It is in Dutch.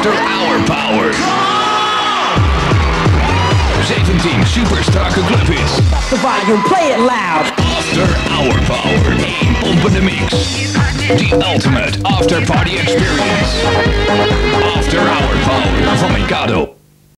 After Hour Power. 17 superstarke clubhits. The volume, play it loud. After Hour Power. Open the mix. The ultimate after party experience. After Hour Power van Mikado.